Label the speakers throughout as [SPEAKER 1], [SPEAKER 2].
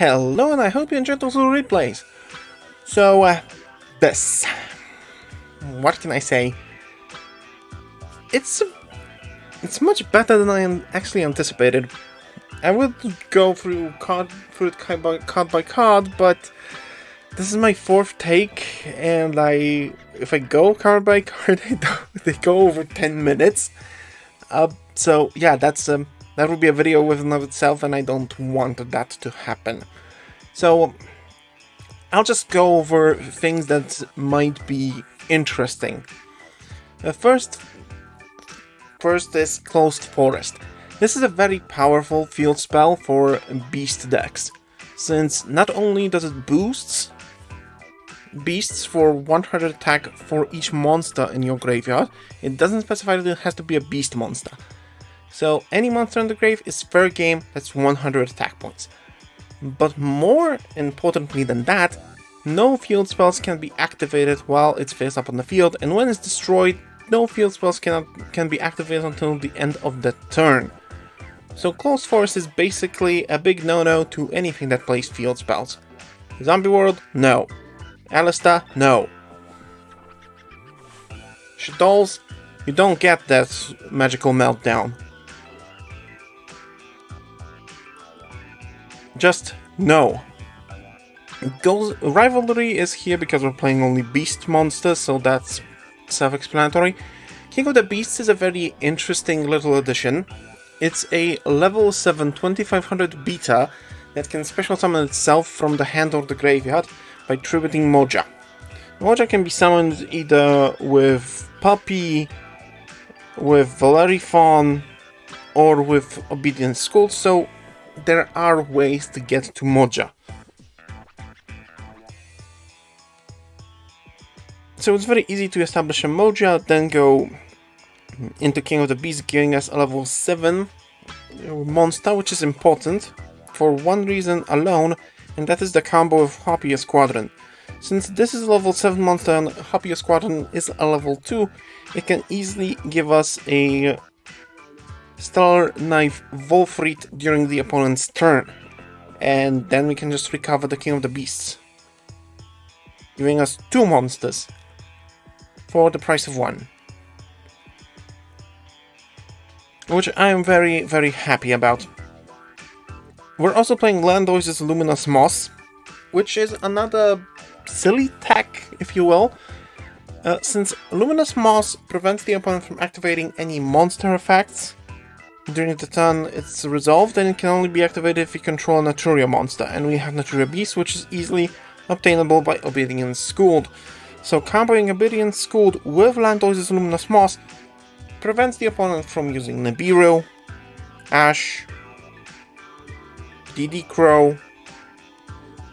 [SPEAKER 1] Hello, and I hope you enjoyed those little replays. So, uh, this. What can I say? It's it's much better than I actually anticipated. I would go through card through card by card by card, but this is my fourth take, and I if I go card by card, they, they go over ten minutes. Uh, so yeah, that's um, that would be a video within of itself, and I don't want that to happen. So I'll just go over things that might be interesting. Uh, first, first is Closed Forest. This is a very powerful field spell for beast decks, since not only does it boosts beasts for 100 attack for each monster in your graveyard, it doesn't specify that it has to be a beast monster. So any monster in the grave is fair game, that's 100 attack points. But more importantly than that, no field spells can be activated while it's face up on the field, and when it's destroyed, no field spells cannot, can be activated until the end of the turn. So Closed Forest is basically a big no-no to anything that plays field spells. Zombie World? No. Alista? No. Shaddolls? You don't get that magical meltdown. Just no. Goes, rivalry is here because we're playing only beast monsters, so that's self-explanatory. King of the Beasts is a very interesting little addition. It's a level 7 2500 beta that can special summon itself from the hand or the graveyard by tributing Moja. Moja can be summoned either with Puppy, with Valerifawn, or with Obedience Schooled, so there are ways to get to Moja. So it's very easy to establish a Moja, then go into King of the Beasts, giving us a level 7 monster, which is important for one reason alone, and that is the combo of Harpia Squadron. Since this is a level 7 monster and Harpia Squadron is a level 2, it can easily give us a Stellar Knife Volfreet during the opponent's turn. And then we can just recover the King of the Beasts. Giving us two monsters for the price of one. Which I am very, very happy about. We're also playing Landoise's Luminous Moss, which is another silly tech, if you will, uh, since Luminous Moss prevents the opponent from activating any monster effects, during the turn it's resolved and it can only be activated if you control a Naturia monster, and we have Naturia Beast which is easily obtainable by Obedience Schooled. So comboing Obedience Schooled with Landoise's Luminous Moss prevents the opponent from using Nibiru, Ash, DD Crow,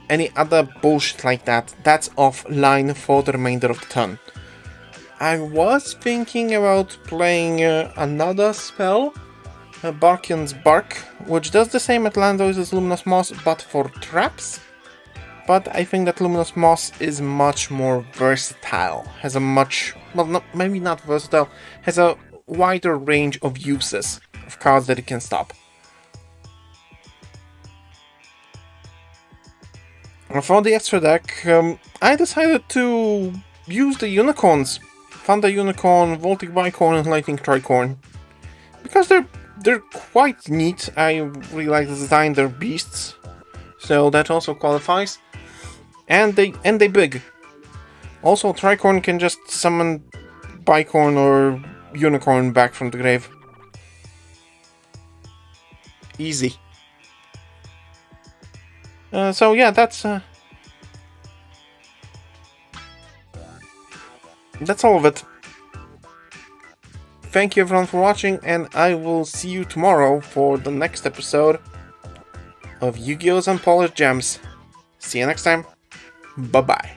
[SPEAKER 1] any other bullshit like that. That's offline for the remainder of the turn. I was thinking about playing uh, another spell, uh, Barkion's Bark, which does the same at Landoise's Luminous Moss, but for traps. But I think that Luminous Moss is much more versatile, has a much, well, not, maybe not versatile, has a wider range of uses of cards that it can stop. For the extra deck, um, I decided to use the unicorns. Thunder Unicorn, Voltic Bicorn, and Lightning Tricorn. Because they're they're quite neat. I really like the design, they're beasts. So that also qualifies. And they and they big. Also Tricorn can just summon Bicorn or Unicorn back from the grave. Easy. Uh, so yeah, that's uh, that's all of it. Thank you everyone for watching, and I will see you tomorrow for the next episode of Yu-Gi-Oh's Unpolished Gems. See you next time. Bye-bye.